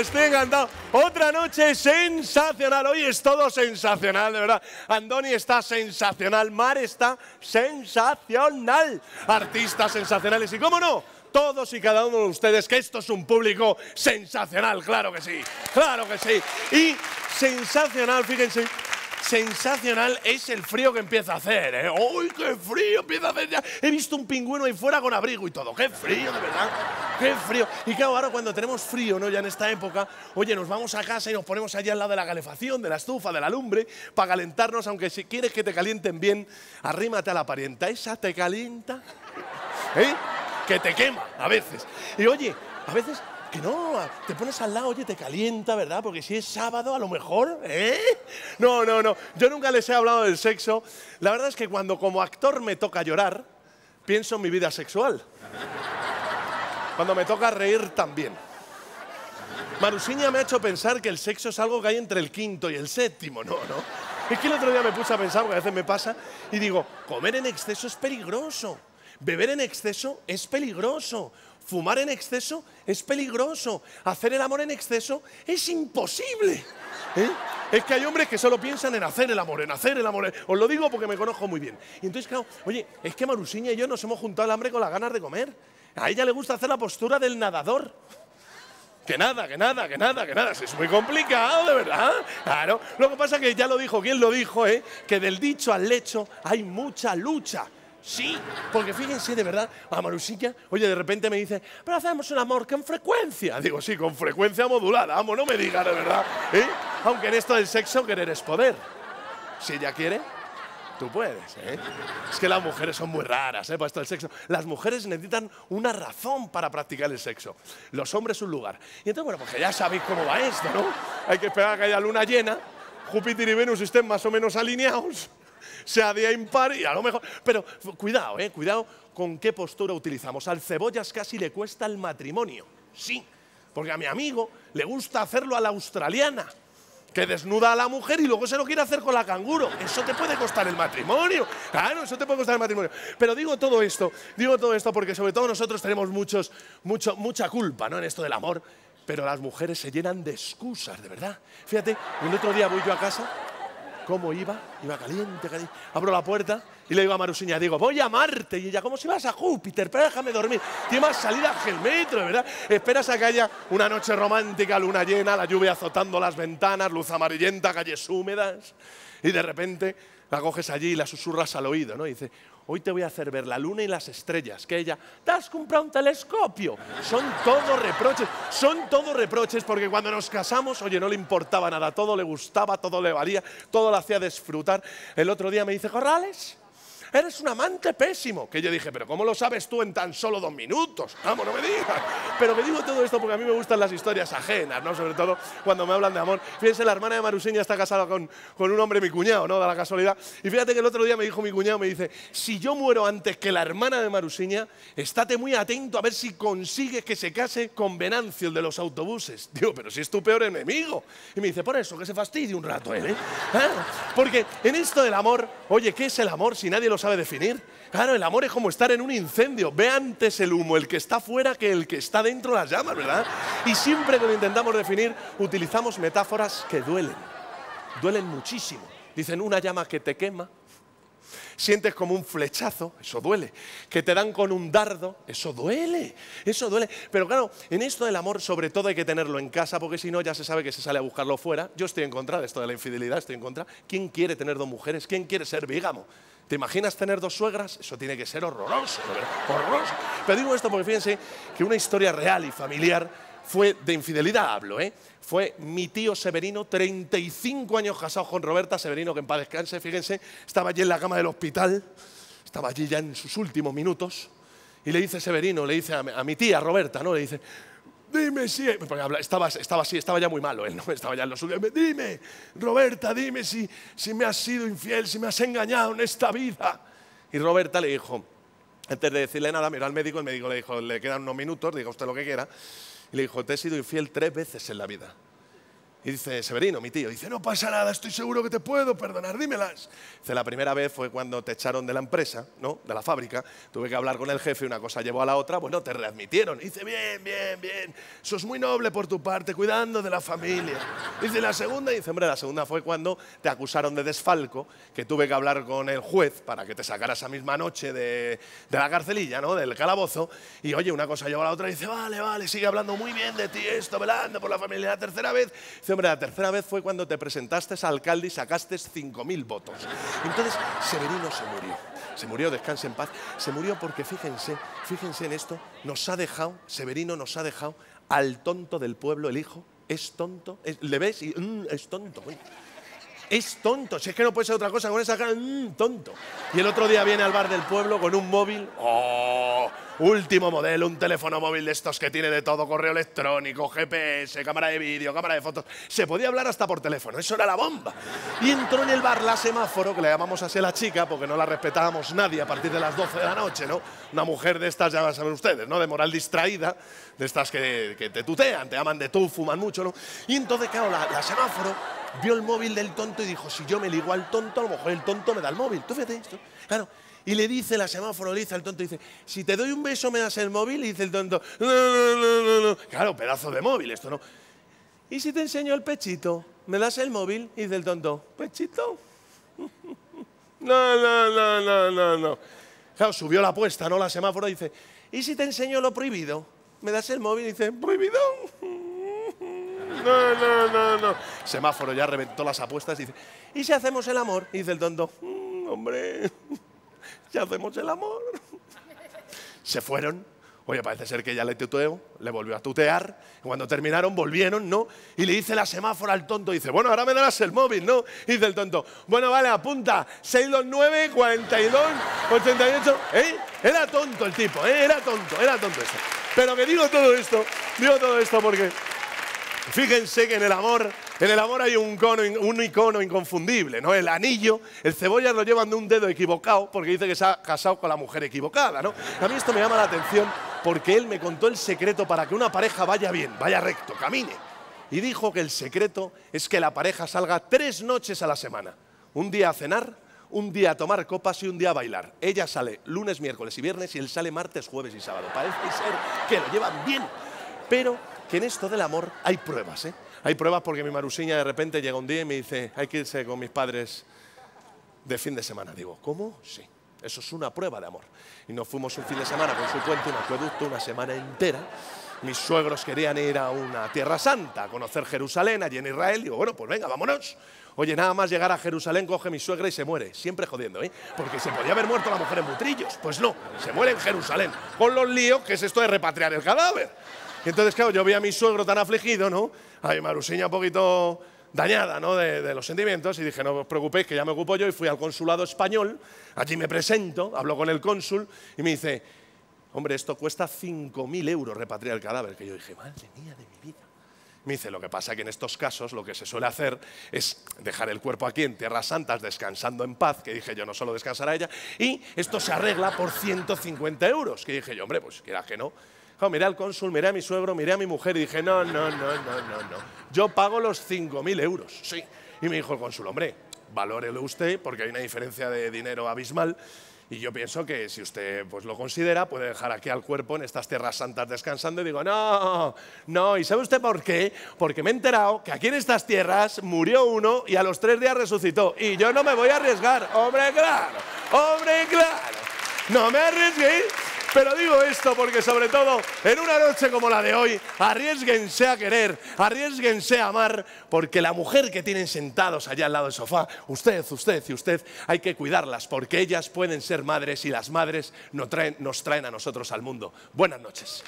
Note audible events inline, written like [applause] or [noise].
estoy encantado. Otra noche sensacional. Hoy es todo sensacional, de verdad. Andoni está sensacional. Mar está sensacional. Artistas sensacionales. Y cómo no, todos y cada uno de ustedes, que esto es un público sensacional. Claro que sí. Claro que sí. Y sensacional, fíjense. Sensacional es el frío que empieza a hacer, ¿eh? ¡Uy, qué frío empieza a hacer ya! He visto un pingüino ahí fuera con abrigo y todo. ¡Qué frío, de verdad! ¡Qué frío! Y claro, ahora cuando tenemos frío, ¿no? Ya en esta época, oye, nos vamos a casa y nos ponemos allí al lado de la calefacción, de la estufa, de la lumbre, para calentarnos, aunque si quieres que te calienten bien, arrímate a la parienta. Esa te calienta, ¿eh? Que te quema a veces. Y oye, a veces que no, te pones al lado, oye, te calienta, ¿verdad? Porque si es sábado, a lo mejor, ¿eh? No, no, no. Yo nunca les he hablado del sexo. La verdad es que cuando como actor me toca llorar, pienso en mi vida sexual. Cuando me toca reír también. Marusiña me ha hecho pensar que el sexo es algo que hay entre el quinto y el séptimo, no, no. Es que el otro día me puse a pensar, porque a veces me pasa, y digo, comer en exceso es peligroso. Beber en exceso es peligroso. Fumar en exceso es peligroso. Hacer el amor en exceso es imposible. ¿eh? Es que hay hombres que solo piensan en hacer el amor, en hacer el amor. Os lo digo porque me conozco muy bien. Y entonces, claro, oye, es que Marusiña y yo nos hemos juntado al hambre con las ganas de comer. A ella le gusta hacer la postura del nadador. Que nada, que nada, que nada, que nada. Es muy complicado, de verdad. Claro. Lo que pasa es que ya lo dijo, ¿quién lo dijo? Eh? Que del dicho al lecho hay mucha lucha. Sí, porque fíjense, de verdad, a Marusilla, oye, de repente me dice, pero hacemos un amor con frecuencia. Digo, sí, con frecuencia modulada, amo, no me digas de verdad. ¿eh? Aunque en esto del sexo querer es poder. Si ella quiere, tú puedes. ¿eh? Es que las mujeres son muy raras ¿eh? para esto del sexo. Las mujeres necesitan una razón para practicar el sexo. Los hombres un lugar. Y entonces, bueno, pues ya sabéis cómo va esto, ¿no? Hay que esperar a que haya luna llena, Júpiter y Venus estén más o menos alineados sea día impar y a lo mejor. Pero cuidado, eh, cuidado con qué postura utilizamos. Al cebollas casi le cuesta el matrimonio. Sí, porque a mi amigo le gusta hacerlo a la australiana que desnuda a la mujer y luego se lo quiere hacer con la canguro. Eso te puede costar el matrimonio. Claro, eso te puede costar el matrimonio. Pero digo todo esto, digo todo esto porque sobre todo nosotros tenemos muchos, mucho, mucha culpa ¿no? en esto del amor. Pero las mujeres se llenan de excusas, de verdad. Fíjate, el otro día voy yo a casa ¿Cómo iba? Iba caliente, caliente. Abro la puerta y le digo a Marusiña, digo, voy a Marte. Y ella, ¿cómo si vas a Júpiter? Pero déjame dormir. Tiene más salida que el metro, ¿verdad? Esperas a que haya una noche romántica, luna llena, la lluvia azotando las ventanas, luz amarillenta, calles húmedas. Y de repente la coges allí y la susurras al oído, ¿no? Y dice, hoy te voy a hacer ver la luna y las estrellas. Que ella, te has comprado un telescopio. Son todos reproches, son todos reproches porque cuando nos casamos, oye, no le importaba nada, todo le gustaba, todo le valía, todo le hacía disfrutar. El otro día me dice, Corrales, eres un amante pésimo. Que yo dije, pero ¿cómo lo sabes tú en tan solo dos minutos? Vamos, no me digas. Pero me digo todo esto porque a mí me gustan las historias ajenas, ¿no? Sobre todo cuando me hablan de amor. Fíjense, la hermana de Maruseña está casada con, con un hombre, mi cuñado, ¿no? Da la casualidad. Y fíjate que el otro día me dijo mi cuñado, me dice, si yo muero antes que la hermana de Maruseña, estate muy atento a ver si consigues que se case con Venancio, el de los autobuses. Digo, pero si es tu peor enemigo. Y me dice, por eso, que se fastidie un rato él, ¿eh? ¿Ah? Porque en esto del amor, oye, ¿qué es el amor si nadie lo sabe definir. Claro, el amor es como estar en un incendio. Ve antes el humo, el que está fuera, que el que está dentro las llamas, ¿verdad? Y siempre que lo intentamos definir, utilizamos metáforas que duelen. Duelen muchísimo. Dicen una llama que te quema, sientes como un flechazo, eso duele. Que te dan con un dardo, eso duele, eso duele. Pero claro, en esto del amor sobre todo hay que tenerlo en casa porque si no ya se sabe que se sale a buscarlo fuera. Yo estoy en contra de esto de la infidelidad, estoy en contra. ¿Quién quiere tener dos mujeres? ¿Quién quiere ser vígamo? ¿Te imaginas tener dos suegras? Eso tiene que ser horroroso, horroroso. Pero digo esto porque fíjense que una historia real y familiar fue de infidelidad, hablo, ¿eh? Fue mi tío Severino, 35 años casado con Roberta Severino, que en paz descanse, fíjense, estaba allí en la cama del hospital, estaba allí ya en sus últimos minutos, y le dice Severino, le dice a mi, tía Roberta, ¿no? Le dice, Dime si. Estaba, estaba así, estaba ya muy malo él, ¿no? [laughs] Estaba ya en lo suyo. Dime, Roberta, dime si, si me has sido infiel, si me has engañado en esta vida. Y Roberta le dijo, antes de decirle nada, miró al médico, el médico le dijo, le quedan unos minutos, diga usted lo que quiera. Y le dijo, te he sido infiel tres veces en la vida. Y dice, Severino, mi tío, dice, no pasa nada, estoy seguro que te puedo perdonar, dímelas. Dice, la primera vez fue cuando te echaron de la empresa, ¿no? De la fábrica. Tuve que hablar con el jefe, una cosa llevó a la otra, bueno, te readmitieron. dice, bien, bien, bien, sos muy noble por tu parte, cuidando de la familia. Dice, la segunda, dice, hombre, la segunda fue cuando te acusaron de desfalco, que tuve que hablar con el juez para que te sacara esa misma noche de, de la carcelilla, ¿no? Del calabozo. Y oye, una cosa llevó a la otra, y dice, vale, vale, sigue hablando muy bien de ti, esto, velando por la familia. La tercera vez hombre, la tercera vez fue cuando te presentaste a alcalde y sacaste 5.000 votos. Entonces, Severino se murió. Se murió, descanse en paz. Se murió porque, fíjense, fíjense en esto, nos ha dejado, Severino nos ha dejado al tonto del pueblo, el hijo. Es tonto, le ves y mm, es tonto. Es tonto, si es que no puede ser otra cosa con esa cara, mm, tonto. Y el otro día viene al bar del pueblo con un móvil. ¡Oh! Último modelo, un teléfono móvil de estos que tiene de todo, correo electrónico, GPS, cámara de vídeo, cámara de fotos. Se podía hablar hasta por teléfono, eso era la bomba. Y entró en el bar la semáforo, que le llamamos así a la chica, porque no la respetábamos nadie a partir de las 12 de la noche, ¿no? Una mujer de estas, ya saben ustedes, ¿no? De moral distraída, de estas que, te tutean, te aman de tú, fuman mucho, ¿no? Y entonces, claro, la, semáforo vio el móvil del tonto y dijo, si yo me ligo al tonto, a lo mejor el tonto me da el móvil. Tú fíjate esto. Claro, y le dice la semáforo, le dice al tonto, dice, si te doy un beso me das el móvil, y dice el tonto, no, no, no, no, no. Claro, pedazo de móvil, esto no. ¿Y si te enseño el pechito? ¿Me das el móvil? Y dice el tonto, ¿pechito? [laughs] No, no, no, no, no, no. Claro, subió la apuesta, ¿no? La semáforo dice, ¿y si te enseño lo prohibido? ¿Me das el móvil? Y dice, ¿prohibido? [laughs] No, no, no, no. Semáforo ya reventó las apuestas y dice, ¿y si hacemos el amor? Y dice el tonto, mm, hombre, [laughs] ya hacemos el amor. Se fueron. Oye, parece ser que ya le tuteó, le volvió a tutear. Cuando terminaron, volvieron, ¿no? Y le dice la semáfora al tonto. Dice, bueno, ahora me darás el móvil, ¿no? Y dice el tonto, bueno, vale, apunta. 629 42 88. ¿Eh? Era tonto el tipo, ¿eh? Era tonto, era tonto eso. Pero que digo todo esto, digo todo esto porque Fíjense que en el amor, en el amor hay un, icono inconfundible, ¿no? El anillo, el cebolla lo llevan de un dedo equivocado porque dice que se ha casado con la mujer equivocada, ¿no? A mí esto me llama la atención porque él me contó el secreto para que una pareja vaya bien, vaya recto, camine. Y dijo que el secreto es que la pareja salga tres noches a la semana. Un día a cenar, un día a tomar copas y un día a bailar. Ella sale lunes, miércoles y viernes y él sale martes, jueves y sábado. Parece ser que lo llevan bien. Pero que en esto del amor hay pruebas, ¿eh? Hay pruebas porque mi marusiña de repente llega un día y me dice, hay que irse con mis padres de fin de semana. Digo, ¿cómo? Sí. Eso es una prueba de amor. Y nos fuimos un fin de semana con su puente, un acueducto, una semana entera. Mis suegros querían ir a una tierra santa, a conocer Jerusalén, allí en Israel. Digo, bueno, pues venga, vámonos. Oye, nada más llegar a Jerusalén, coge mi suegra y se muere. Siempre jodiendo, ¿eh? Porque se podía haber muerto la mujer en Butrillos. Pues no, se muere en Jerusalén. Con los líos que es esto de repatriar el cadáver. Y entonces, claro, yo vi a mi suegro tan afligido, ¿no? A mi marusiña un poquito dañada, ¿no? De, los sentimientos y dije, no os preocupéis, que ya me ocupo yo y fui al consulado español, allí me presento, hablo con el cónsul y me dice, hombre, esto cuesta 5.000 euros repatriar el cadáver, que yo dije, madre mía de mi vida. Me dice, lo que pasa es que en estos casos lo que se suele hacer es dejar el cuerpo aquí en Tierras Santas descansando en paz, que dije yo, no solo descansará ella, y esto se arregla por 150 euros, que dije yo, hombre, pues quiera que no, miré al cónsul, miré a mi suegro, miré a mi mujer y dije, no, no, no, no, no, no. Yo pago los 5.000 euros, sí. Y me dijo el cónsul, hombre, valórelo usted porque hay una diferencia de dinero abismal. Y yo pienso que si usted pues, lo considera, puede dejar aquí al cuerpo en estas tierras santas descansando. Y digo, no, no. ¿Y sabe usted por qué? Porque me he enterado que aquí en estas tierras murió uno y a los tres días resucitó. Y yo no me voy a arriesgar. Hombre, claro. Hombre, claro. No me arriesgué. Pero digo esto porque sobre todo en una noche como la de hoy, arriesguense a querer, arriesguense a amar, porque la mujer que tienen sentados allá al lado del sofá, usted, usted y usted, hay que cuidarlas porque ellas pueden ser madres y las madres nos traen, nos traen a nosotros al mundo. Buenas noches.